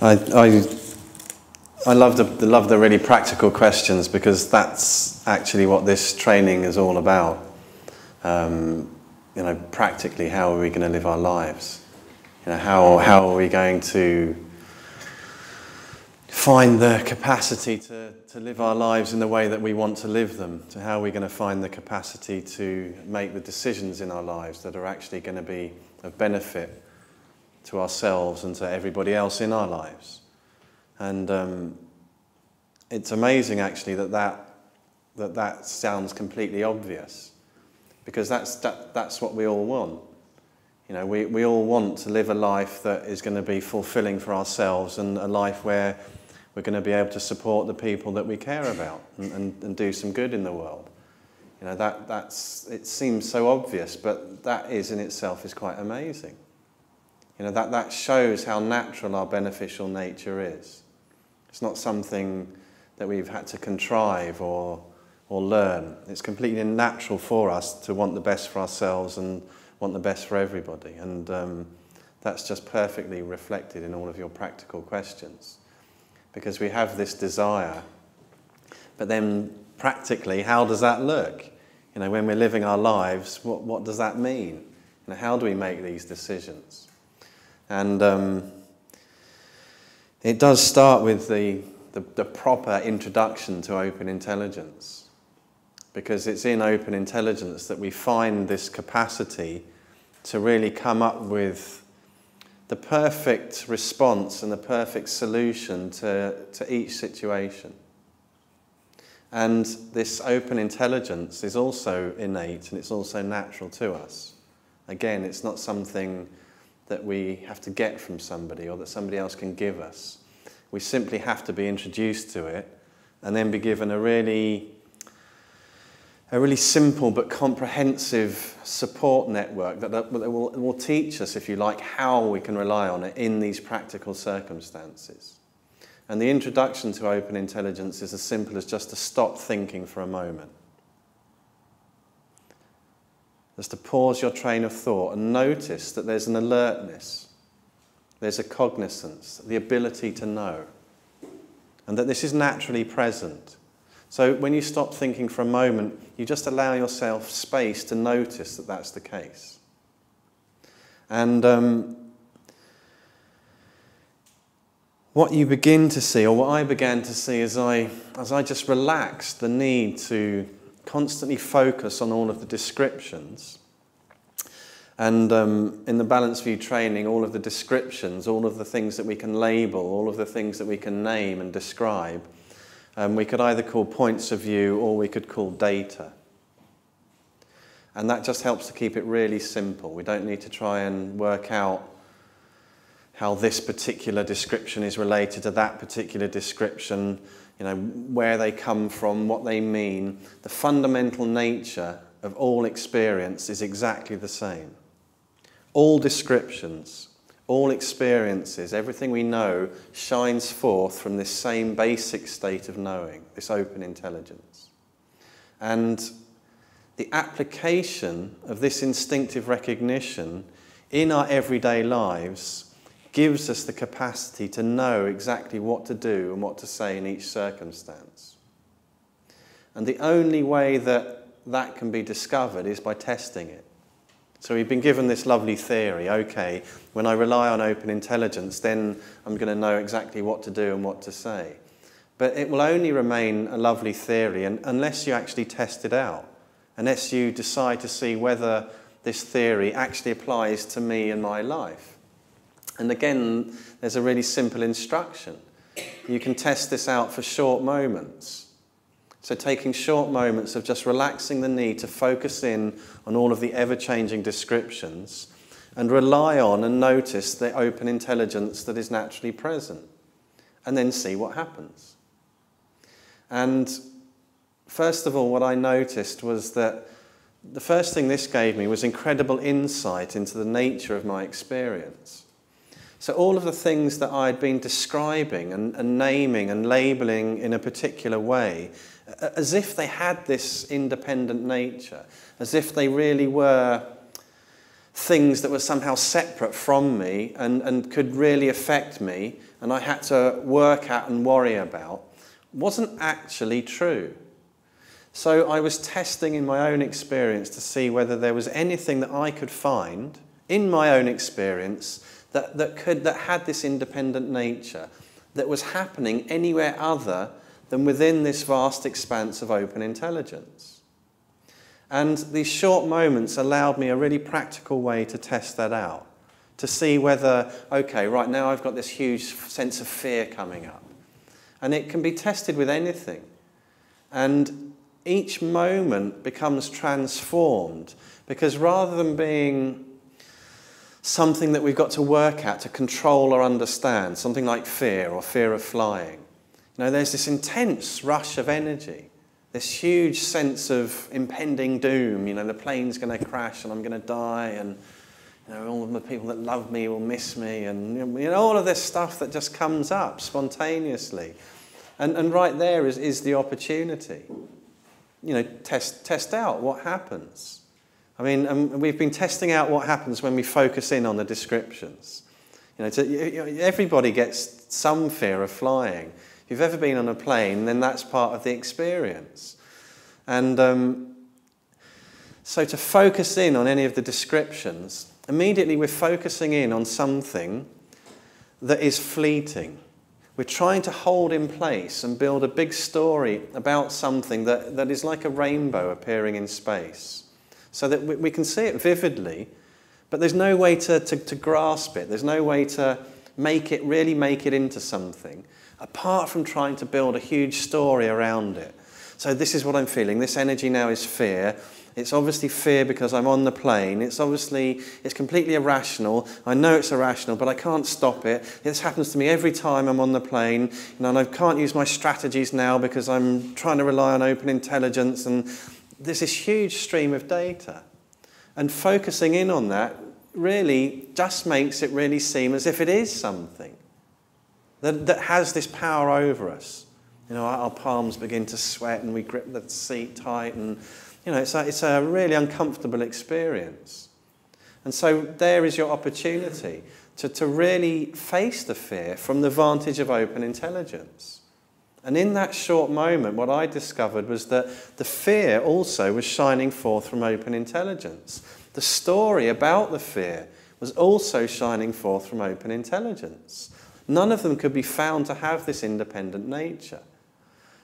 I, I, I love the, love the really practical questions because that's actually what this training is all about. Um, you know, practically, how are we going to live our lives? You know, how, how are we going to find the capacity to, to live our lives in the way that we want to live them? To how are we going to find the capacity to make the decisions in our lives that are actually going to be of benefit to ourselves and to everybody else in our lives? And um, it's amazing actually that that, that that sounds completely obvious because that's, that, that's what we all want. You know, we, we all want to live a life that is going to be fulfilling for ourselves and a life where we're going to be able to support the people that we care about and, and, and do some good in the world. You know, that, that's, it seems so obvious, but that is in itself is quite amazing. You know, that, that shows how natural our beneficial nature is. It's not something that we've had to contrive or, or learn. It's completely natural for us to want the best for ourselves and want the best for everybody. And um, that's just perfectly reflected in all of your practical questions. Because we have this desire, but then practically, how does that look? You know, when we're living our lives, what, what does that mean? You know, how do we make these decisions? And um, it does start with the, the, the proper introduction to open intelligence. Because it's in open intelligence that we find this capacity to really come up with the perfect response and the perfect solution to, to each situation. And this open intelligence is also innate and it's also natural to us. Again, it's not something that we have to get from somebody or that somebody else can give us. We simply have to be introduced to it and then be given a really, a really simple but comprehensive support network that, that will, will teach us, if you like, how we can rely on it in these practical circumstances. And the introduction to open intelligence is as simple as just to stop thinking for a moment. Just to pause your train of thought and notice that there's an alertness, there's a cognizance, the ability to know, and that this is naturally present. So when you stop thinking for a moment, you just allow yourself space to notice that that's the case. And um, what you begin to see, or what I began to see as I, as I just relaxed the need to constantly focus on all of the descriptions. And um, in the Balanced View training, all of the descriptions, all of the things that we can label, all of the things that we can name and describe, um, we could either call points of view or we could call data. And that just helps to keep it really simple. We don't need to try and work out how this particular description is related to that particular description you know, where they come from, what they mean, the fundamental nature of all experience is exactly the same. All descriptions, all experiences, everything we know shines forth from this same basic state of knowing, this open intelligence. And the application of this instinctive recognition in our everyday lives gives us the capacity to know exactly what to do and what to say in each circumstance. And the only way that that can be discovered is by testing it. So we've been given this lovely theory okay, when I rely on open intelligence, then I'm going to know exactly what to do and what to say. But it will only remain a lovely theory unless you actually test it out, unless you decide to see whether this theory actually applies to me and my life. And again, there's a really simple instruction. You can test this out for short moments. So, taking short moments of just relaxing the need to focus in on all of the ever changing descriptions and rely on and notice the open intelligence that is naturally present, and then see what happens. And first of all, what I noticed was that the first thing this gave me was incredible insight into the nature of my experience. So, all of the things that I'd been describing and, and naming and labeling in a particular way, as if they had this independent nature, as if they really were things that were somehow separate from me and, and could really affect me and I had to work at and worry about wasn't actually true. So I was testing in my own experience to see whether there was anything that I could find in my own experience that, that, could, that had this independent nature that was happening anywhere other than within this vast expanse of open intelligence. And these short moments allowed me a really practical way to test that out, to see whether, okay, right now I've got this huge sense of fear coming up. And it can be tested with anything. And each moment becomes transformed because rather than being something that we've got to work at to control or understand, something like fear or fear of flying, you know, there's this intense rush of energy, this huge sense of impending doom. You know, the plane's going to crash and I'm going to die, and you know, all of the people that love me will miss me, and you know, all of this stuff that just comes up spontaneously. And, and right there is, is the opportunity you know, test, test out what happens. I mean, um, we've been testing out what happens when we focus in on the descriptions. You know, to, you know, everybody gets some fear of flying. If you've ever been on a plane, then that's part of the experience. And um, so to focus in on any of the descriptions, immediately we're focusing in on something that is fleeting. We're trying to hold in place and build a big story about something that, that is like a rainbow appearing in space so that we, we can see it vividly, but there's no way to, to, to grasp it. There's no way to make it, really make it into something, apart from trying to build a huge story around it. So, this is what I'm feeling. This energy now is fear. It's obviously fear because I'm on the plane. It's obviously, it's completely irrational. I know it's irrational, but I can't stop it. This happens to me every time I'm on the plane. You know, and I can't use my strategies now because I'm trying to rely on open intelligence. And there's this huge stream of data. And focusing in on that really just makes it really seem as if it is something that, that has this power over us. You know, our palms begin to sweat and we grip the seat tight and you know, it's a, it's a really uncomfortable experience. And so there is your opportunity to, to really face the fear from the vantage of open intelligence. And in that short moment, what I discovered was that the fear also was shining forth from open intelligence. The story about the fear was also shining forth from open intelligence. None of them could be found to have this independent nature.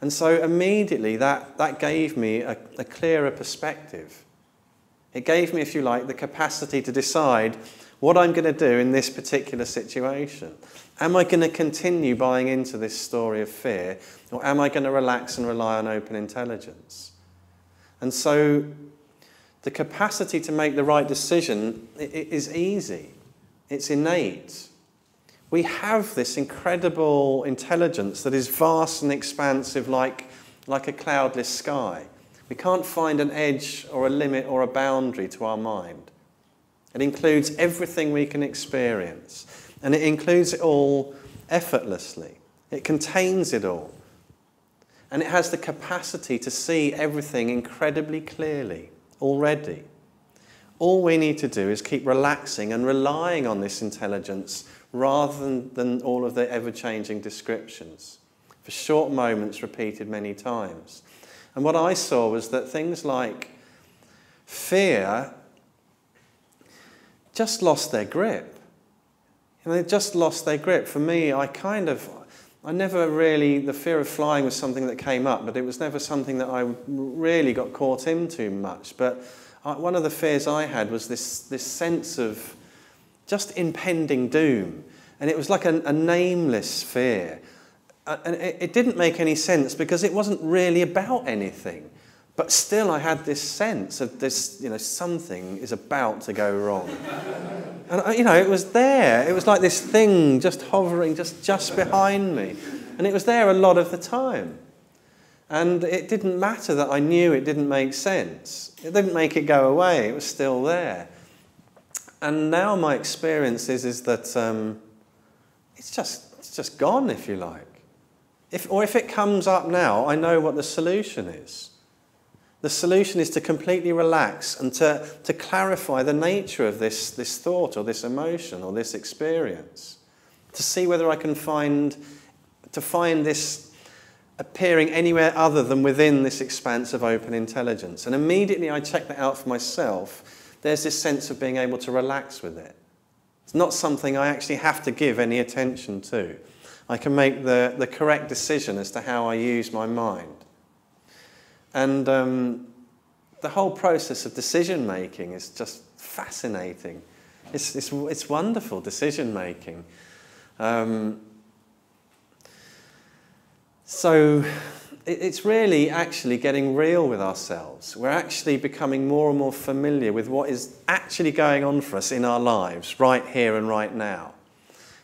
And so immediately that, that gave me a, a clearer perspective. It gave me, if you like, the capacity to decide what I'm going to do in this particular situation. Am I going to continue buying into this story of fear, or am I going to relax and rely on open intelligence? And so the capacity to make the right decision is easy, it's innate we have this incredible intelligence that is vast and expansive like, like a cloudless sky. We can't find an edge or a limit or a boundary to our mind. It includes everything we can experience, and it includes it all effortlessly. It contains it all. And it has the capacity to see everything incredibly clearly already. All we need to do is keep relaxing and relying on this intelligence rather than, than all of the ever changing descriptions, for short moments repeated many times. And what I saw was that things like fear just lost their grip. They just lost their grip. For me, I kind of, I never really, the fear of flying was something that came up, but it was never something that I really got caught into much. But I, one of the fears I had was this, this sense of just impending doom. And it was like a, a nameless fear. And it, it didn't make any sense because it wasn't really about anything. But still, I had this sense of this, you know, something is about to go wrong. and, I, you know, it was there. It was like this thing just hovering just, just behind me. And it was there a lot of the time. And it didn't matter that I knew it didn't make sense. It didn't make it go away. It was still there. And now my experience is, is that um, it's just, it's just gone, if you like. If, or if it comes up now, I know what the solution is. The solution is to completely relax and to, to clarify the nature of this, this thought or this emotion or this experience. To see whether I can find, to find this appearing anywhere other than within this expanse of open intelligence. And immediately I check that out for myself, there's this sense of being able to relax with it. It's not something I actually have to give any attention to. I can make the, the correct decision as to how I use my mind. And um, the whole process of decision making is just fascinating. It's, it's, it's wonderful decision making. Um, so it's really actually getting real with ourselves. We're actually becoming more and more familiar with what is actually going on for us in our lives, right here and right now.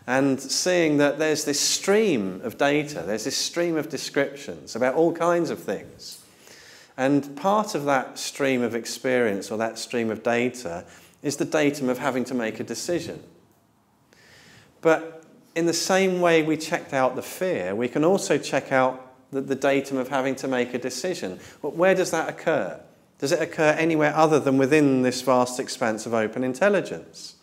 And seeing that there's this stream of data, there's this stream of descriptions about all kinds of things. And part of that stream of experience or that stream of data is the datum of having to make a decision. But in the same way we checked out the fear, we can also check out the, the datum of having to make a decision. But where does that occur? Does it occur anywhere other than within this vast expanse of open intelligence?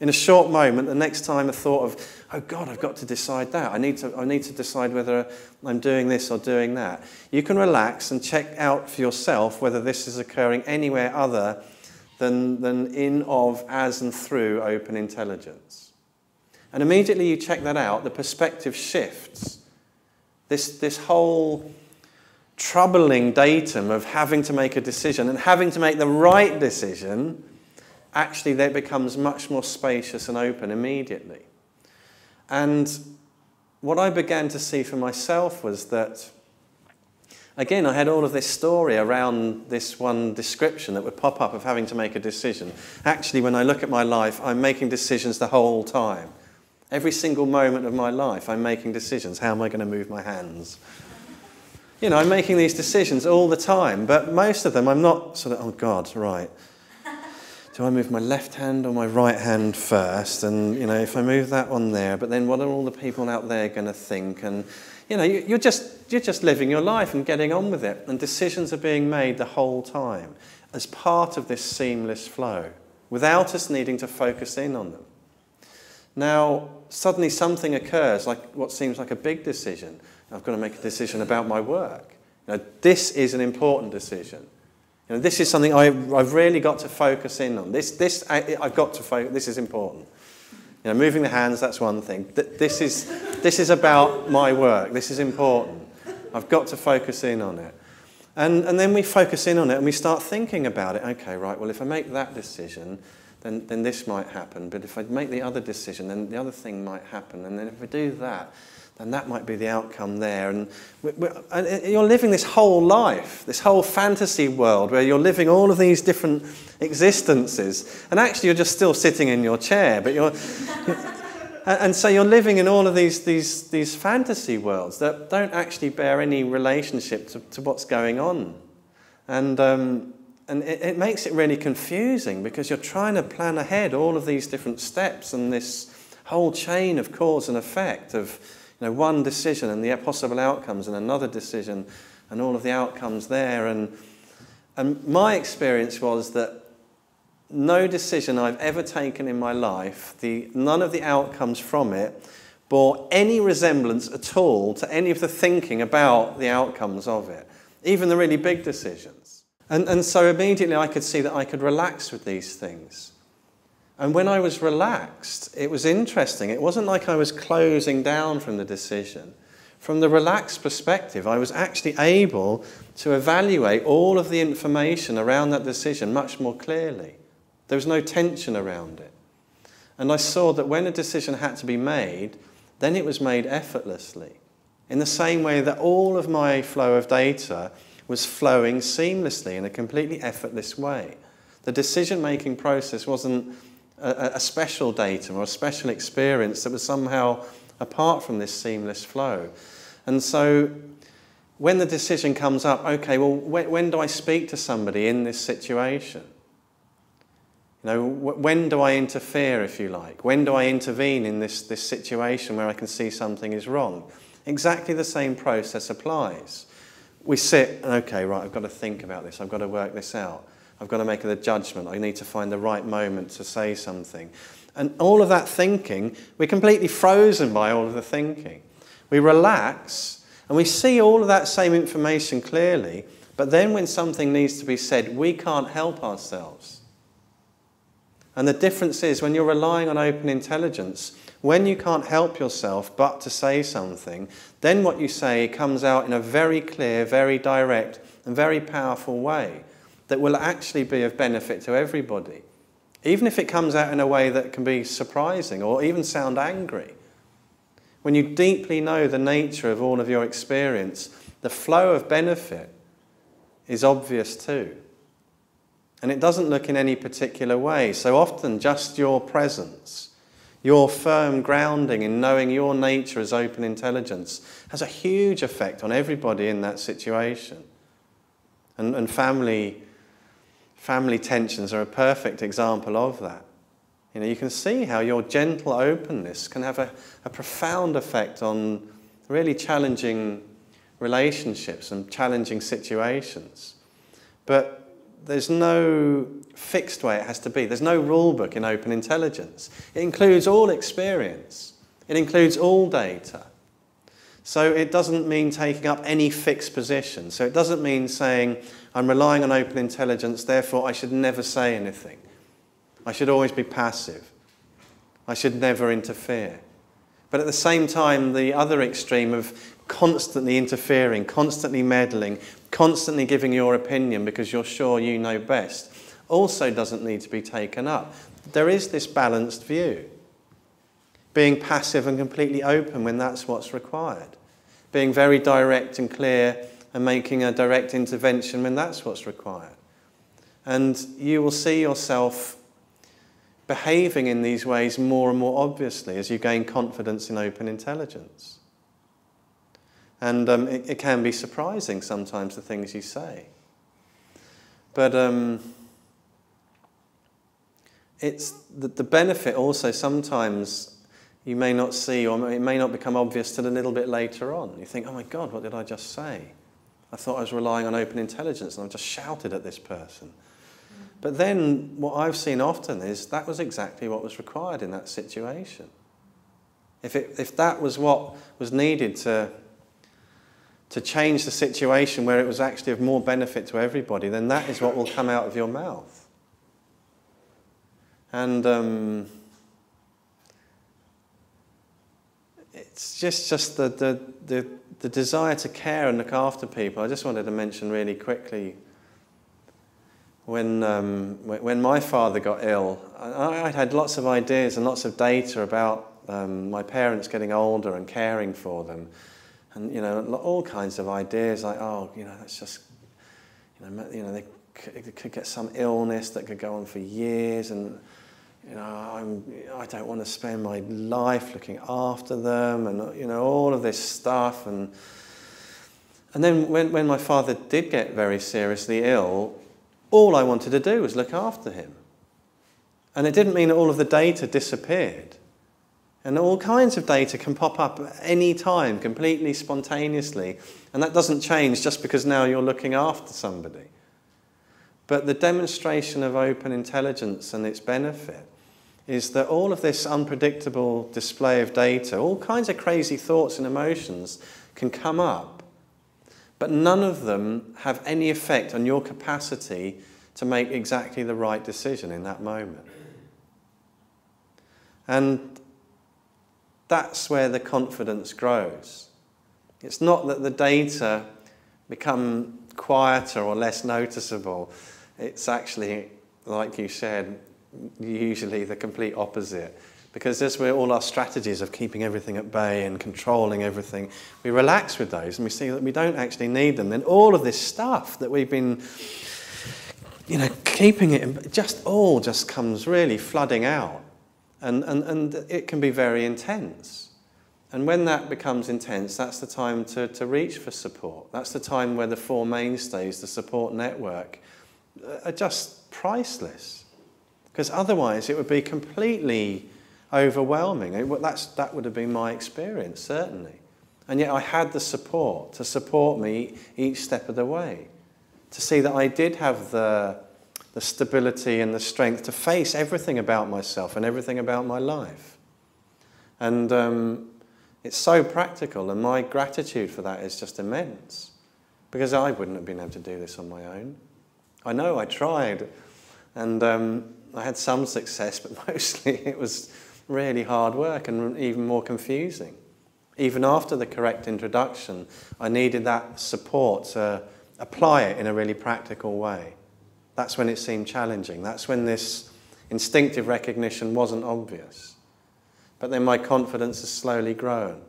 In a short moment, the next time a thought of, oh God, I've got to decide that. I need to, I need to decide whether I'm doing this or doing that. You can relax and check out for yourself whether this is occurring anywhere other than, than in, of, as, and through open intelligence. And immediately you check that out, the perspective shifts. This, this whole troubling datum of having to make a decision and having to make the right decision, actually, that becomes much more spacious and open immediately. And what I began to see for myself was that, again, I had all of this story around this one description that would pop up of having to make a decision. Actually, when I look at my life, I'm making decisions the whole time. Every single moment of my life, I'm making decisions. How am I going to move my hands? You know, I'm making these decisions all the time, but most of them I'm not sort of, oh God, right. Do I move my left hand or my right hand first? And, you know, if I move that one there, but then what are all the people out there going to think? And, you know, you're just, you're just living your life and getting on with it. And decisions are being made the whole time as part of this seamless flow without us needing to focus in on them. Now, suddenly something occurs, like what seems like a big decision. I've got to make a decision about my work. You know, this is an important decision. You know, this is something I, have really got to focus in on. This, this, I, have got to focus, this is important. You know, moving the hands, that's one thing. This is, this is about my work. This is important. I've got to focus in on it. And, and then we focus in on it and we start thinking about it. Okay, right, well, if I make that decision, then, then this might happen. But if I make the other decision, then the other thing might happen. And then if I do that, then that might be the outcome there. And, and you're living this whole life, this whole fantasy world where you're living all of these different existences. And actually, you're just still sitting in your chair. But you're, and so you're living in all of these, these, these fantasy worlds that don't actually bear any relationship to, to what's going on. And, um, and it, it, makes it really confusing because you're trying to plan ahead all of these different steps and this whole chain of cause and effect of you know, one decision and the possible outcomes and another decision and all of the outcomes there. And, and my experience was that no decision I've ever taken in my life, the, none of the outcomes from it, bore any resemblance at all to any of the thinking about the outcomes of it, even the really big decisions. And, and so immediately I could see that I could relax with these things. And when I was relaxed, it was interesting. It wasn't like I was closing down from the decision. From the relaxed perspective, I was actually able to evaluate all of the information around that decision much more clearly. There was no tension around it. And I saw that when a decision had to be made, then it was made effortlessly. In the same way that all of my flow of data was flowing seamlessly in a completely effortless way. The decision making process wasn't a, a, special datum or a special experience that was somehow apart from this seamless flow. And so when the decision comes up, okay, well, when, when do I speak to somebody in this situation? You know, when do I interfere, if you like? When do I intervene in this, this situation where I can see something is wrong? Exactly the same process applies we sit, and okay, right, I've got to think about this, I've got to work this out, I've got to make a judgment, I need to find the right moment to say something. And all of that thinking, we're completely frozen by all of the thinking. We relax and we see all of that same information clearly, but then when something needs to be said, we can't help ourselves. And the difference is when you're relying on open intelligence, when you can't help yourself but to say something, then what you say comes out in a very clear, very direct, and very powerful way that will actually be of benefit to everybody. Even if it comes out in a way that can be surprising or even sound angry. When you deeply know the nature of all of your experience, the flow of benefit is obvious too. And it doesn't look in any particular way. So often, just your presence, your firm grounding in knowing your nature as open intelligence, has a huge effect on everybody in that situation. And, and family Family tensions are a perfect example of that. You know, you can see how your gentle openness can have a, a profound effect on really challenging relationships and challenging situations. But there's no fixed way it has to be. There's no rule book in open intelligence. It includes all experience. It includes all data. So it doesn't mean taking up any fixed position. So it doesn't mean saying, I'm relying on open intelligence, therefore I should never say anything. I should always be passive. I should never interfere. But at the same time, the other extreme of constantly interfering, constantly meddling, constantly giving your opinion because you're sure you know best, also doesn't need to be taken up. There is this balanced view. Being passive and completely open when that's what's required being very direct and clear and making a direct intervention when that's what's required. And you will see yourself behaving in these ways more and more obviously as you gain confidence in open intelligence. And um, it, it, can be surprising sometimes the things you say. But um, it's the, the benefit also sometimes you may not see, or it may not become obvious till a little bit later on. You think, oh my God, what did I just say? I thought I was relying on open intelligence and I just shouted at this person. But then what I've seen often is that was exactly what was required in that situation. If, it, if that was what was needed to, to change the situation where it was actually of more benefit to everybody, then that is what will come out of your mouth. And um, it's just, just the, the, the, the desire to care and look after people. I just wanted to mention really quickly when, um, when my father got ill, I, I had lots of ideas and lots of data about um, my parents getting older and caring for them. And, you know, all kinds of ideas like, oh, you know, that's just, you know, you know they, could, they could get some illness that could go on for years and you know, I'm, I don't want to spend my life looking after them and, you know, all of this stuff. And, and then when, when my father did get very seriously ill, all I wanted to do was look after him. And it didn't mean that all of the data disappeared. And all kinds of data can pop up at any time, completely spontaneously. And that doesn't change just because now you're looking after somebody. But the demonstration of open intelligence and its benefit is that all of this unpredictable display of data, all kinds of crazy thoughts and emotions can come up, but none of them have any effect on your capacity to make exactly the right decision in that moment. And that's where the confidence grows. It's not that the data become quieter or less noticeable. It's actually, like you said, usually the complete opposite. Because as we're all our strategies of keeping everything at bay and controlling everything, we relax with those and we see that we don't actually need them. Then all of this stuff that we've been, you know, keeping it, just all just comes really flooding out. And, and, and it can be very intense. And when that becomes intense, that's the time to, to reach for support. That's the time where the four mainstays, the support network, uh, are just priceless. Because otherwise it would be completely overwhelming. It, that's, that would have been my experience, certainly. And yet I had the support to support me each step of the way, to see that I did have the, the stability and the strength to face everything about myself and everything about my life. And um, it's so practical, and my gratitude for that is just immense because I wouldn't have been able to do this on my own. I know I tried, and um, I had some success, but mostly it was really hard work and even more confusing. Even after the correct introduction, I needed that support to apply it in a really practical way. That's when it seemed challenging. That's when this instinctive recognition wasn't obvious. But then my confidence has slowly grown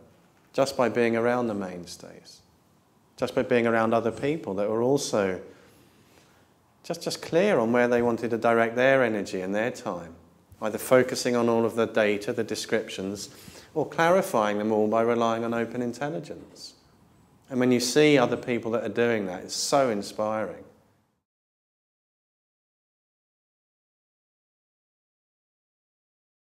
just by being around the mainstays, just by being around other people that were also just, just clear on where they wanted to direct their energy and their time, either focusing on all of the data, the descriptions, or clarifying them all by relying on open intelligence. And when you see other people that are doing that, it's so inspiring.